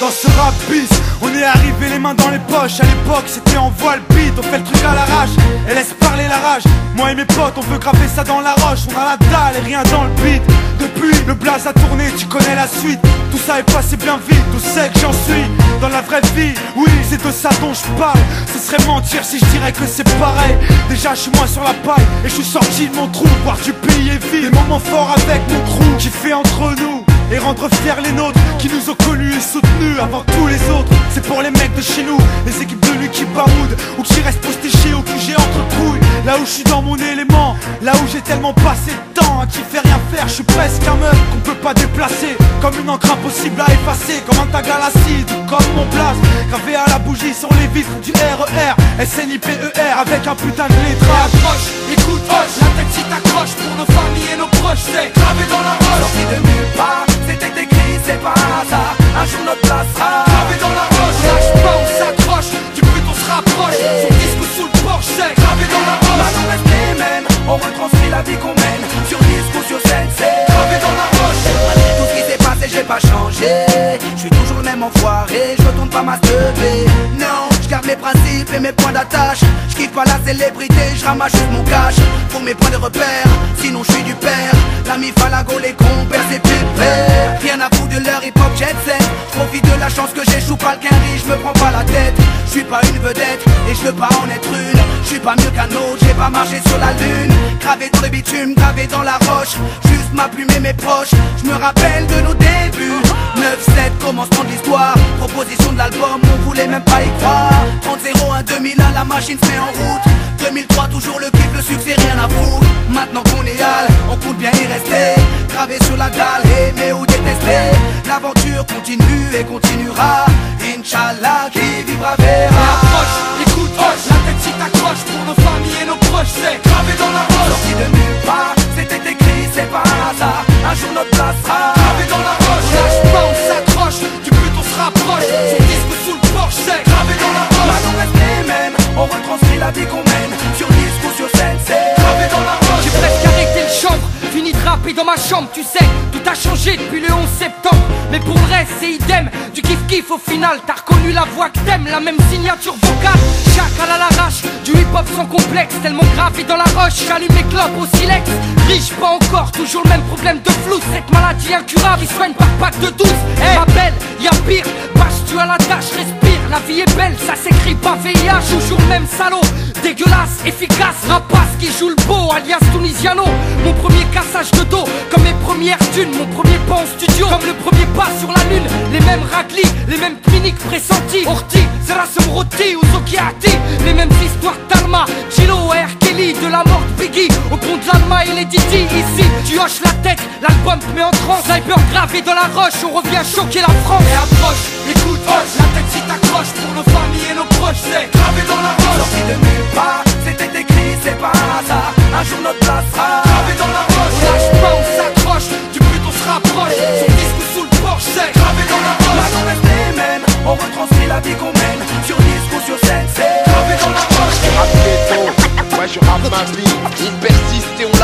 Dans ce rap bis, on est arrivé les mains dans les poches. À l'époque, c'était en voile beat, on fait le truc à l'arrache et laisse parler la rage. Moi et mes potes, on veut graver ça dans la roche. On a la dalle et rien dans le beat. Depuis, le blaze a tourné, tu connais la suite. Tout ça est passé bien vite, tout sait que j'en suis. Dans la vraie vie, oui, c'est de ça dont je parle. Ce serait mentir si je dirais que c'est pareil. Déjà, je suis moins sur la paille et je suis sorti de mon trou. Voir du pays est vide. Des moments forts avec mon crew qui fait entre nous et rendre fiers les nôtres qui nous ont connus et soutenus avant tous les autres. C'est pour les mecs de chez nous, les équipes de nuit qui baroudent ou qui restent postés au QG entre couilles. Là où je suis dans mon élément, là où j'ai tellement passé de temps à qui fait rien faire, je suis presque un meuf qu'on peut pas déplacer. Comme une encre impossible à effacer, comme un tag à l'acide ou comme mon place. Gravé à la bougie sur les vitres du RER, SNIPER avec un putain de lettrage. Approche, écoute, hoche, la tête si t'accroche pour nos familles et nos proches, c'est gravé dans la roche. C'est pas un hasard. Un jour notre place sera Gravé dans la roche, lâche pas, on s'accroche, du but on se rapproche. Son disque sous le porche, gravé dans la roche. Maintenant reste les mêmes, on retranscrit la vie qu'on mène. Sur disque ou sur scène, c'est Gravé dans la roche. Tout ce qui s'est passé, j'ai pas changé. Je suis toujours le même enfoiré, je retourne pas ma teubée. Non, garde mes principes et mes points d'attache. Je pas la célébrité, je juste mon cash. Pour mes points de repère, sinon je suis du père. L'ami Falago, les compères, c'est pépère. Rien hop jet. Profite de la chance que j'échoue pas le je me prends pas la tête. Je suis pas une vedette et je veux pas en être une. Je suis pas mieux qu'un autre, j'ai pas marché sur la lune. Gravé dans le bitume, gravé dans la roche. Juste ma plume et mes proches. Je me rappelle de nos débuts. 9-7, commencement de l'histoire. Proposition de l'album, on voulait même pas y croire. 30-01, 2001, la machine se met en route. 2003, toujours le kiff, le succès, rien à foutre. Maintenant qu'on est hal, on compte bien y rester. Gravé sur la dalle, aimer ou détester. Continue et continuera. Inch'Allah, qui vivra verra. Approche, écoute, hoche, la tête si t'accroche pour nos familles et nos proches, c'est gravé dans la dans ma chambre, tu sais, tout a changé depuis le 11 septembre. Mais pour le reste, c'est idem, du kiff kiff au final. T'as reconnu la voix que t'aimes, la même signature vocale. Chacal à l'arrache, du hip hop sans complexe, tellement gravé dans la roche. J'allume mes clopes au silex, riche pas encore, toujours le même problème de flou. Cette maladie incurable, il soigne par pack de 12. Eh, ma belle, y'a pire, bâche tu à la tâche, respire. Belle, ça s'écrit pas VIH, toujours même salaud. Dégueulasse, efficace, rapace qui joue le beau, alias Tunisiano. Mon premier cassage de dos, comme mes premières thunes, mon premier pas en studio, comme le premier pas sur la lune. Les mêmes raclis, les mêmes cliniques pressentis. Orti, Zerasum Roti ou Zokiati, les mêmes histoires d'Alma, Chilo, R. Kelly, de la mort Biggie, au pont de l'Alma et les Didi. Ici, tu hoches la tête, l'album te met en transe. Sniper gravé dans la roche, on revient choquer la France. Et approche,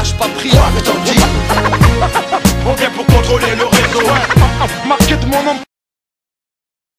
lâche pas On